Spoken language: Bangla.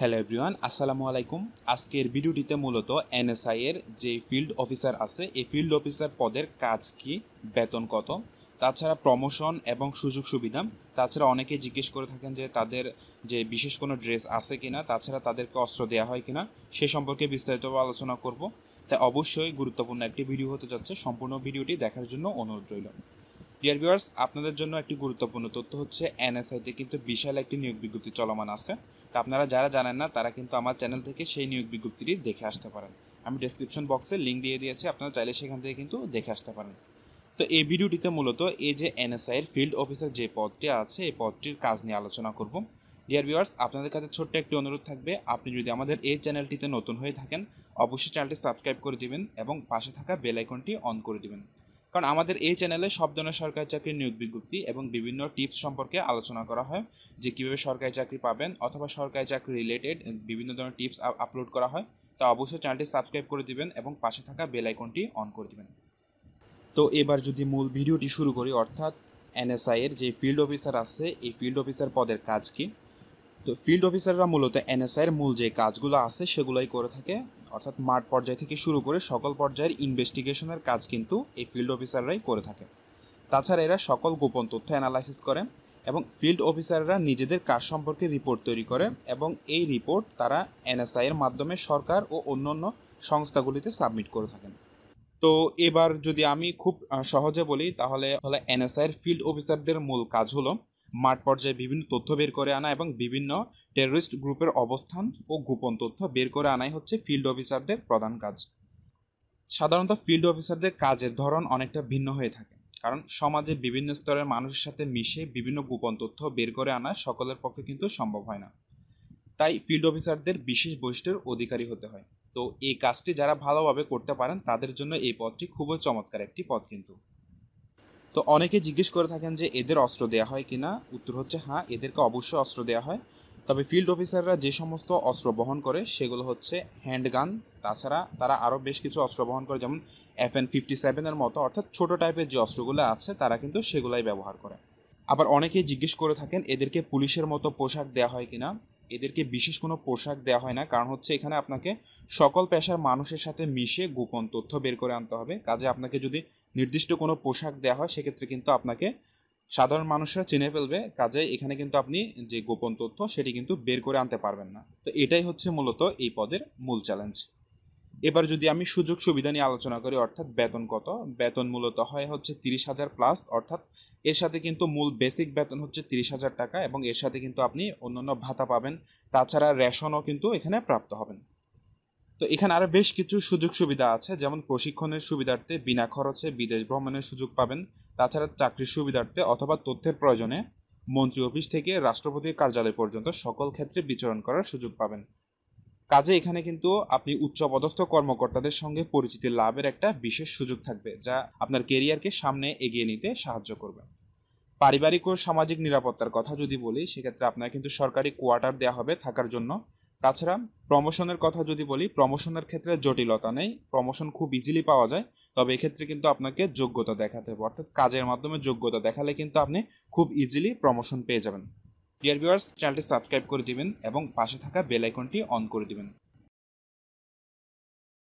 হ্যালো এভরিওয়ান, আসসালামু আলাইকুম। আজকের ভিডিওটিতে মূলত এনএসআই এর যে ফিল্ড অফিসার আছে, এই ফিল্ড অফিসার পদের কাজ কি, বেতন কত, তাছাড়া প্রমোশন এবং সুযোগ সুবিধা, তাছাড়া অনেকে জিজ্ঞেস করে থাকেন যে তাদের যে বিশেষ কোনো ড্রেস আছে কিনা, তাছাড়া তাদেরকে অস্ত্র দেওয়া হয় কিনা, সে সম্পর্কে বিস্তারিতভাবে আলোচনা করব। তাই অবশ্যই গুরুত্বপূর্ণ একটি ভিডিও হতে যাচ্ছে, সম্পূর্ণ ভিডিওটি দেখার জন্য অনুরোধ রইল। ডিয়ার ভিউয়ার্স আপনাদের জন্য একটি গুরুত্বপূর্ণ তথ্য হচ্ছে এনএসআইতে কিন্তু বিশাল একটি নিয়োগ বিজ্ঞপ্তি চলমান আছে। তা আপনারা যারা জানেন না, তারা কিন্তু আমার চ্যানেল থেকে সেই নিয়োগ বিজ্ঞপ্তিটি দেখে আসতে পারেন। আমি ডেসক্রিপশন বক্সে লিঙ্ক দিয়ে দিয়েছি, আপনারা চাইলে সেখান থেকে কিন্তু দেখে আসতে পারেন। তো এই ভিডিওটিতে মূলত এই যে এনএসআই এর ফিল্ড অফিসার যে পদটি আছে, এই পদটির কাজ নিয়ে আলোচনা করব। ডিয়ার ভিউয়ার্স আপনাদের কাছে ছোট্ট একটি অনুরোধ থাকবে, আপনি যদি আমাদের এই চ্যানেলটিতে নতুন হয়ে থাকেন, অবশ্যই চ্যানেলটি সাবস্ক্রাইব করে দিবেন এবং পাশে থাকা বেল আইকনটি অন করে দিবেন। কারণ আমাদের এই চ্যানেলে সব ধরনের সরকারি চাকরির নিয়োগ বিজ্ঞপ্তি এবং বিভিন্ন টিপস সম্পর্কে আলোচনা করা হয় যে কীভাবে সরকারি চাকরি পাবেন অথবা সরকারি চাকরি রিলেটেড বিভিন্ন ধরনের টিপস আপলোড করা হয়। তো অবশ্যই চ্যানেলটি সাবস্ক্রাইব করে দিবেন এবং পাশে থাকা বেল আইকনটি অন করে দিবেন। তো এবার যদি মূল ভিডিওটি শুরু করি, অর্থাৎ এনএসআই এর যে ফিল্ড অফিসার আছে, এই ফিল্ড অফিসার পদের কাজ কি? তো ফিল্ড অফিসাররা মূলত এনএসআই এর মূল যে কাজগুলো আছে সেগুলোই করে থাকে। অর্থাৎ মাঠ পর্যায় থেকে শুরু করে সকল পর্যায়ের ইনভেস্টিগেশনের কাজ কিন্তু এই ফিল্ড অফিসাররাই করে থাকে তাছাড়া এরা সকল গোপন তথ্য অ্যানালাইসিস করে এবং ফিল্ড অফিসাররা নিজেদের কাজ সম্পর্কে রিপোর্ট তৈরি করে এবং এই রিপোর্ট তারা এনএসআই এর মাধ্যমে সরকার ও অন্যান্য সংস্থাগুলিতে সাবমিট করে থাকেন। তো এবার যদি আমি খুব সহজে বলি, তাহলে হলে এনএসআই এর ফিল্ড অফিসারদের মূল কাজ হলো মাঠ পর্যায়ে বিভিন্ন তথ্য বের করে আনা এবং বিভিন্ন টেররিস্ট গ্রুপের অবস্থান ও গোপন তথ্য বের করে আনাই হচ্ছে ফিল্ড অফিসারদের প্রধান কাজ। সাধারণত ফিল্ড অফিসারদের কাজের ধরন অনেকটা ভিন্ন হয়ে থাকে, কারণ সমাজে বিভিন্ন স্তরের মানুষের সাথে মিশে বিভিন্ন গোপন তথ্য বের করে আনা সকলের পক্ষে কিন্তু সম্ভব হয় না। তাই ফিল্ড অফিসারদের বিশেষ বৈশিষ্ট্যের অধিকারী হতে হয়। তো এই কাজটি যারা ভালোভাবে করতে পারেন, তাদের জন্য এই পদটি খুবই চমৎকার একটি পদ কিন্তু। তো অনেকে জিজ্ঞেস করে থাকেন যে এদের অস্ত্র দেওয়া হয় কিনা উত্তর হচ্ছে হ্যাঁ এদেরকে অবশ্যই অস্ত্র দেওয়া হয়। তবে ফিল্ড অফিসাররা যে সমস্ত অস্ত্র বহন করে, সেগুলো হচ্ছে হ্যান্ডগান তাছাড়া তারা আরও বেশ কিছু অস্ত্র বহন করে, যেমন এফ এন ফিফটি সেভেনের মতো, অর্থাৎ ছোটো টাইপের যে অস্ত্রগুলো আছে, তারা কিন্তু সেগুলাই ব্যবহার করে। আবার অনেকেই জিজ্ঞেস করে থাকেন, এদেরকে পুলিশের মতো পোশাক দেওয়া হয় কিনা এদেরকে বিশেষ কোনো পোশাক দেওয়া হয় না, কারণ হচ্ছে এখানে আপনাকে সকল পেশার মানুষের সাথে মিশে গোপন তথ্য বের করে আনতে হবে। কাজে আপনাকে যদি নির্দিষ্ট কোনো পোশাক দেওয়া হয়, সেক্ষেত্রে কিন্তু আপনাকে সাধারণ মানুষরা চিনে ফেলবে। কাজে এখানে কিন্তু আপনি যে গোপন তথ্য, সেটি কিন্তু বের করে আনতে পারবেন না। তো এটাই হচ্ছে মূলত এই পদের মূল চ্যালেঞ্জ এবার যদি আমি সুযোগ সুবিধা নিয়ে আলোচনা করি, অর্থাৎ বেতন কত? বেতন মূলত হয় হচ্ছে তিরিশ হাজার প্লাস অর্থাৎ এর সাথে কিন্তু মূল বেসিক বেতন হচ্ছে তিরিশ হাজার টাকা এবং এর সাথে কিন্তু আপনি অন্যান্য ভাতা পাবেন। তাছাড়া রেশনও কিন্তু এখানে প্রাপ্ত হবেন। তো এখানে আরও বেশ কিছু সুযোগ সুবিধা আছে, যেমন প্রশিক্ষণের সুবিধার্থে বিনা খরচে বিদেশ ভ্রমণের সুযোগ পাবেন। তাছাড়া চাকরির সুবিধার্থে অথবা তথ্যের প্রয়োজনে মন্ত্রী অফিস থেকে রাষ্ট্রপতির কার্যালয় পর্যন্ত সকল ক্ষেত্রে বিচরণ করার সুযোগ পাবেন। কাজে এখানে কিন্তু আপনি উচ্চপদস্থ কর্মকর্তাদের সঙ্গে পরিচিতি লাভের একটা বিশেষ সুযোগ থাকবে, যা আপনার কেরিয়ারকে সামনে এগিয়ে নিতে সাহায্য করবে। পারিবারিক ও সামাজিক নিরাপত্তার কথা যদি বলি, সেক্ষেত্রে আপনার কিন্তু সরকারি কোয়ার্টার দেওয়া হবে থাকার জন্য। তাছাড়া প্রমোশনের কথা যদি বলি প্রমোশনের ক্ষেত্রে জটিলতা নেই। প্রমোশন খুব ইজিলি পাওয়া যায়। তবে এক্ষেত্রে কিন্তু আপনাকে যোগ্যতা দেখাতে হবে। অর্থাৎ কাজের মাধ্যমে যোগ্যতা দেখালে কিন্তু আপনি খুব ইজিলি প্রমোশন পেয়ে যাবেন। ডিয়ার ভিউয়ার্স চ্যানেলটি সাবস্ক্রাইব করে দিবেন এবং পাশে থাকা বেল আইকনটি অন করে দিবেন।